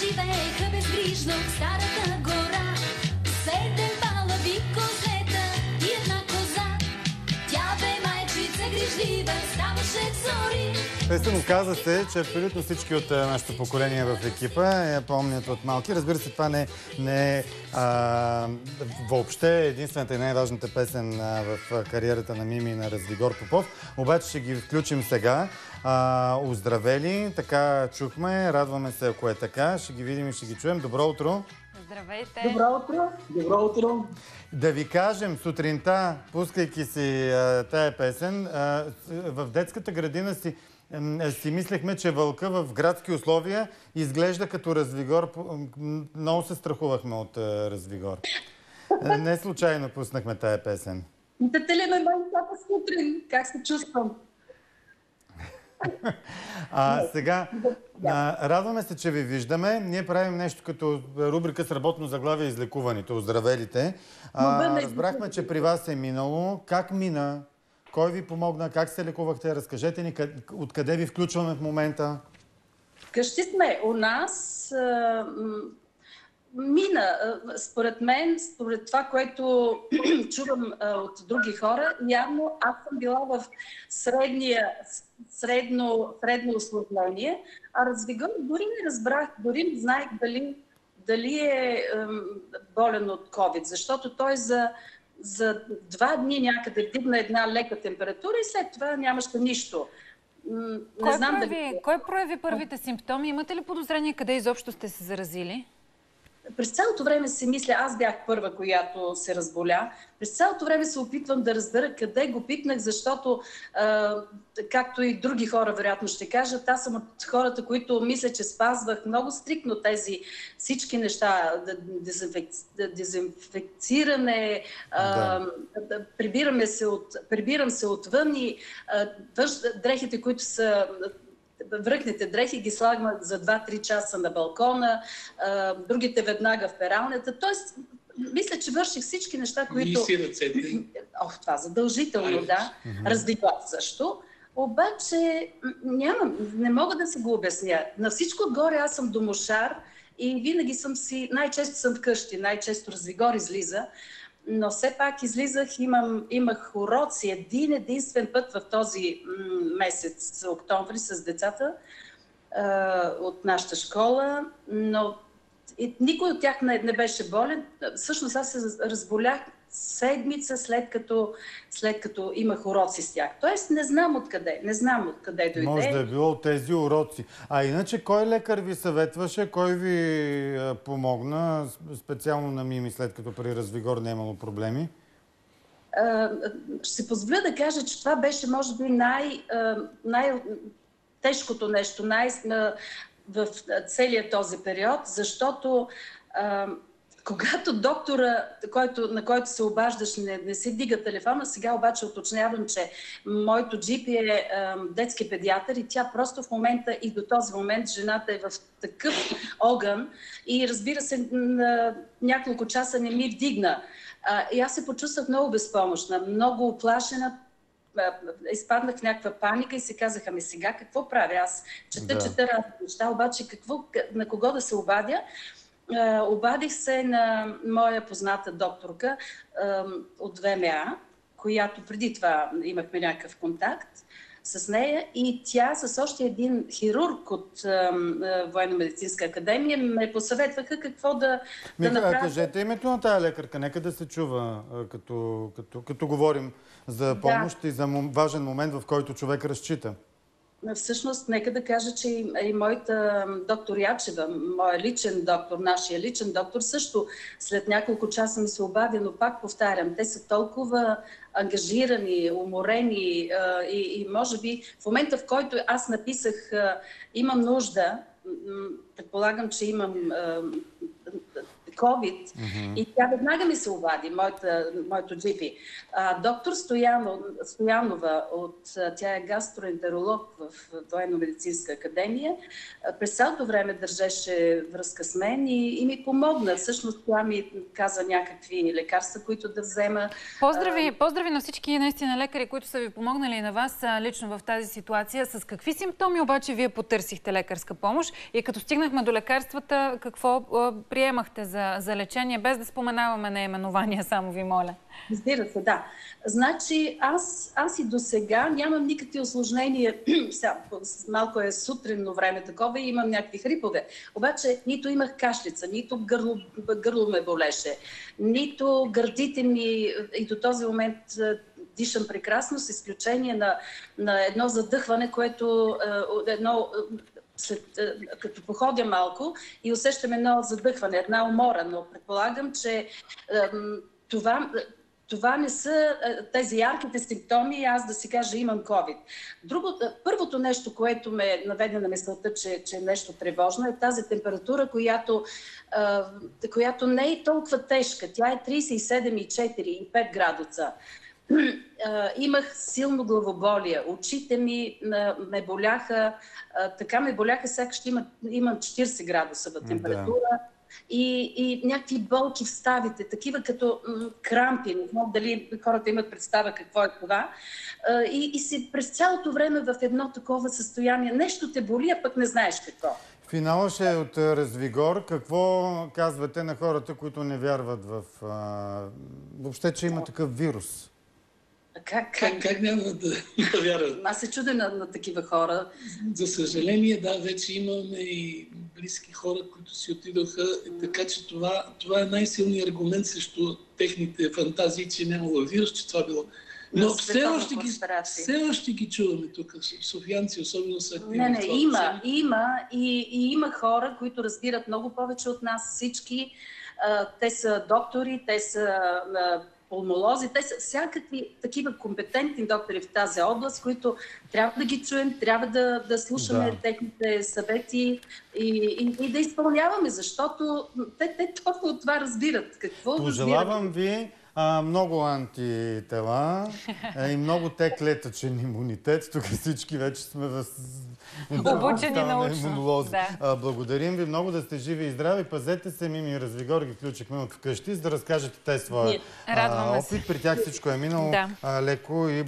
живееха безгрижно в старата гора. Естествено, каза се, че абсолютно всички от а, нашето поколение в екипа я помнят от малки. Разбира се, това не, не е а, въобще единствената и най-важната песен а, в кариерата на Мими и на Развигор Попов. Обаче ще ги включим сега. А, оздравели, така чухме, радваме се, ако е така. Ще ги видим и ще ги чуем. Добро утро! Здравейте! Добро утро! Добро утро! Да ви кажем, сутринта, пускайки си а, тая песен, а, в детската градина си, си мислехме, че вълка в градски условия изглежда като развигор. Много се страхувахме от а, развигор. А, Не случайно пуснахме тая песен. Питате ли ме всяка сутрин? Как се чувствам? А сега, а, радваме се, че ви виждаме. Ние правим нещо като рубрика с работно заглавие излекуваните, оздравелите. А, разбрахме, че при вас е минало. Как мина? Кой ви помогна? Как се лекувахте? Разкажете ни къд- откъде ви включваме в момента. Вкъщи сме. У нас мина, според мен, според това, което чувам от други хора, явно аз съм била в средния, средно, средно осложнение, а развигър дори не разбрах, дори не знаех дали, дали е болен от COVID, защото той за, за два дни някъде вдигна една лека температура и след това нямаше нищо. Не Кой, знам прояви, дали... кой прояви първите симптоми? Имате ли подозрение къде изобщо сте се заразили? През цялото време си мисля, аз бях първа, която се разболя. През цялото време се опитвам да разбера къде го пипнах, защото, а, както и други хора вероятно ще кажат, аз съм от хората, които мисля, че спазвах много стрикно тези всички неща. Дезинфек... Дезинфекциране, а, да. прибираме се от, прибирам се отвън и а, дрехите, които са връхните дрехи ги слагам за 2-3 часа на балкона, а, другите веднага в пералнята. Тоест, мисля, че върших всички неща, които... И си ръцете. Ох, това задължително, Ай, да. Развиват също. Обаче нямам, не мога да се го обясня. На всичко отгоре аз съм домошар и винаги съм си, най-често съм вкъщи, най-често развигор излиза, но все пак излизах, имам, имах уроци един единствен път в този месец, октомври, с децата а, от нашата школа, но и никой от тях не, не беше болен. Всъщност аз се разболях седмица след като, след като имах уроци с тях. Тоест не знам откъде, не знам откъде дойде. Може да е било от тези уроци. А иначе, кой лекар ви съветваше? Кой ви помогна? Специално на Мими, след като при Развигор не е имало проблеми? Ще си позволя да кажа, че това беше, може би, най, а, най-тежкото нещо най- в целият този период, защото когато доктора, който, на който се обаждаш, не, не си дига телефона, сега обаче уточнявам, че моето GP е а, детски педиатър и тя просто в момента и до този момент жената е в такъв огън и разбира се, на няколко часа не ми вдигна. А, и аз се почувствах много безпомощна, много оплашена, изпаднах в някаква паника и си казах, ами сега какво правя? Аз чета, да. чета разни неща, обаче какво, на кого да се обадя? А, обадих се на моя позната докторка а, от ВМА, която преди това имахме някакъв контакт с нея и тя с още един хирург от а, Военно-медицинска академия ме посъветваха какво да, да направя. кажете името на тая лекарка, нека да се чува, като, като, като говорим за помощ и за важен момент, в който човек разчита. Всъщност, нека да кажа, че и, моята доктор Ячева, моя личен доктор, нашия личен доктор, също след няколко часа ми се обади, но пак повтарям, те са толкова ангажирани, уморени и, и може би в момента, в който аз написах имам нужда, предполагам, че имам COVID и тя веднага ми се обади, моята, моето джипи. А, доктор Стояно, Стоянова, от, тя е гастроентеролог в Военно-медицинска академия, през цялото време държеше връзка с мен и, и ми помогна. Всъщност тя ми каза някакви лекарства, които да взема. Поздрави, поздрави на всички наистина лекари, които са ви помогнали и на вас лично в тази ситуация. С какви симптоми обаче вие потърсихте лекарска помощ и като стигнахме до лекарствата, какво приемахте за, за лечение, без да споменаваме наименования, само ви моля? Разбира се, да. Значи аз, аз и до сега нямам никакви осложнения. Малко е сутринно време такова и имам някакви хрипове. Обаче нито имах кашлица, нито гърло, гърло ме болеше, нито гърдите ми и до този момент дишам прекрасно, с изключение на, на едно задъхване, което едно след, е, като походя малко и усещам едно задъхване, една умора, но предполагам, че това, това не са е, тези ярките симптоми, аз да си кажа имам COVID. Другото, първото нещо, което ме наведе на мисълта, че, че е нещо тревожно, е тази температура, която, е, която не е толкова тежка. Тя е 37,4 и 5 градуса. Имах силно главоболие. Очите ми ме боляха, така ме боляха, сякаш имам, имам 40 градуса температура. Да и, и някакви болки в ставите, такива като м- крампи. Не знам дали хората имат представа какво е това. А, и, и си през цялото време в едно такова състояние. Нещо те боли, а пък не знаеш какво. Финала ще е от Развигор. Какво казвате на хората, които не вярват в... А, въобще, че има такъв вирус? Как, как, как няма да, да вярват? Аз се чудя на, на такива хора. За съжаление, да, вече имаме и близки хора, които си отидоха, така че това, това е най-силният аргумент срещу техните фантазии, че нямало вирус, че това било. Но все още, ги, все още ги чуваме тук, софиянци, особено са активни. Не, не, има, има и, и има хора, които разбират много повече от нас всички. те са доктори, те са пулмолози, те са всякакви такива компетентни доктори в тази област, които трябва да ги чуем, трябва да, да слушаме да. техните съвети и, и, и да изпълняваме, защото те, те точно от това разбират. Какво Пожелавам разбират? ви а, много антитела и много те клетъчен имунитет. Тук всички вече сме в... Обучени научно. Да. А, благодарим ви много да сте живи и здрави. Пазете се, Мими и Развигор ги включихме от вкъщи, за да разкажете те своя опит. При тях всичко е минало да. а, леко и